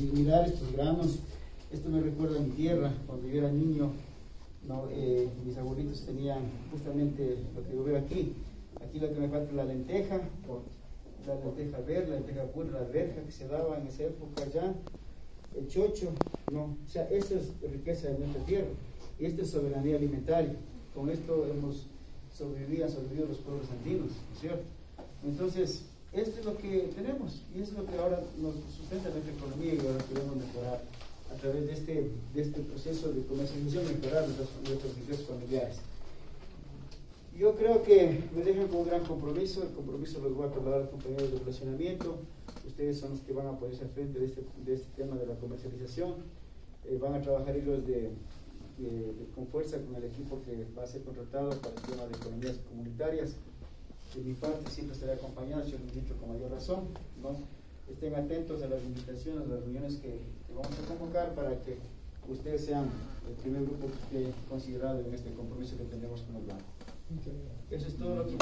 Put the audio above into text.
mirar estos granos. Esto me recuerda a mi tierra, cuando yo era niño, ¿no? Eh, mis abuelitos tenían justamente lo que yo veo aquí. Aquí lo que me falta es la lenteja, la lenteja verde, la lenteja pura, la alberja que se daba en esa época ya, el chocho, ¿no? O sea, esa es riqueza de nuestra tierra y esta es soberanía alimentaria. Con esto hemos sobrevivido, han sobrevivido los pueblos andinos, ¿no es cierto? Entonces, esto es lo que tenemos y es lo que ahora nos sustenta nuestra economía y ahora queremos mejorar a través de este, de este proceso de comercialización, mejorar nuestros, nuestros ingresos familiares. Yo creo que me dejan con un gran compromiso, el compromiso lo voy a trasladar a los compañeros de relacionamiento, ustedes son los que van a ponerse al frente de este, de este tema de la comercialización, eh, van a trabajar ellos de, con fuerza con el equipo que va a ser contratado para el tema de economías comunitarias. De mi parte siempre estaré acompañado, yo lo he dicho con mayor razón, ¿no? estén atentos a las invitaciones, a las reuniones que, que vamos a convocar para que ustedes sean el primer grupo que esté considerado en este compromiso que tenemos con el banco. Eso es todo lo que.